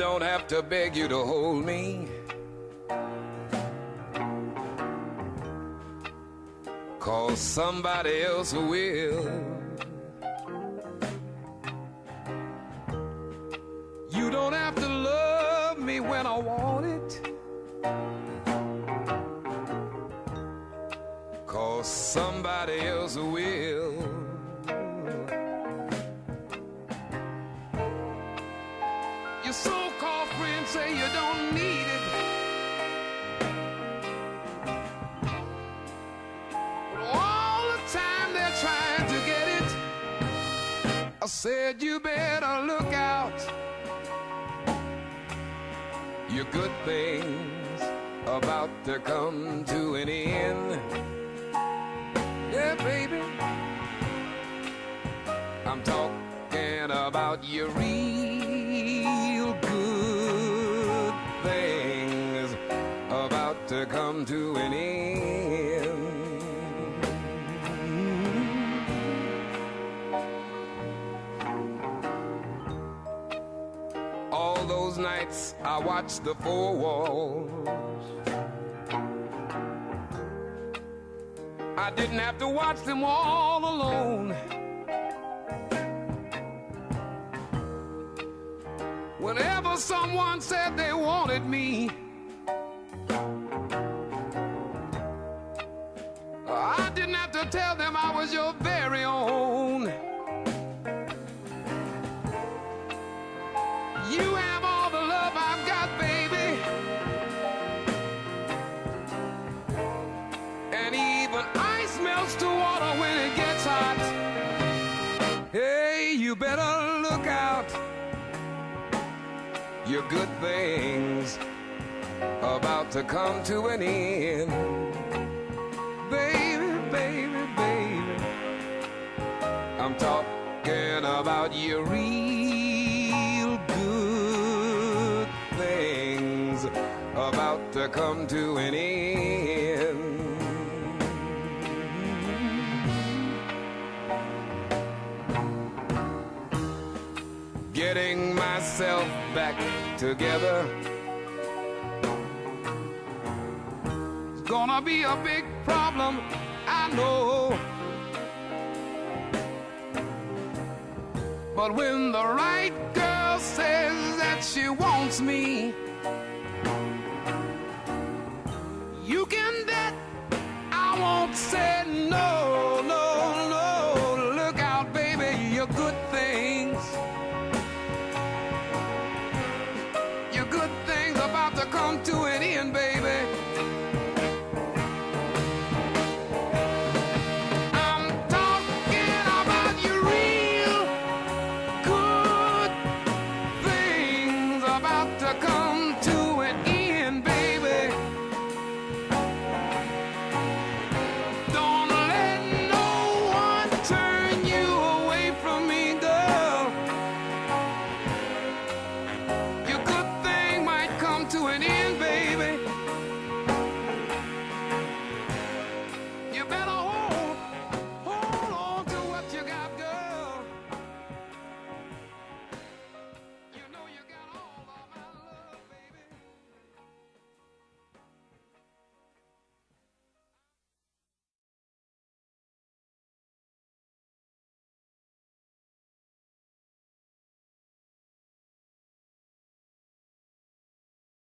don't have to beg you to hold me. Cause somebody else will. You don't have to love me when I want it. Cause somebody else will. Said you better look out. Your good things about to come to an end. Yeah, baby. I'm talking about your real good things about to come to an end. All those nights I watched the four walls. I didn't have to watch them all alone. Whenever someone said they wanted me, I didn't have to tell them I was your very own. You have all the love I've got, baby. And even ice melts to water when it gets hot. Hey, you better look out. Your good things about to come to an end. Baby, baby, baby. I'm talking about your real about to come to an end. Getting myself back together. It's gonna be a big problem, I know. But when the right girl says that she wants me, won't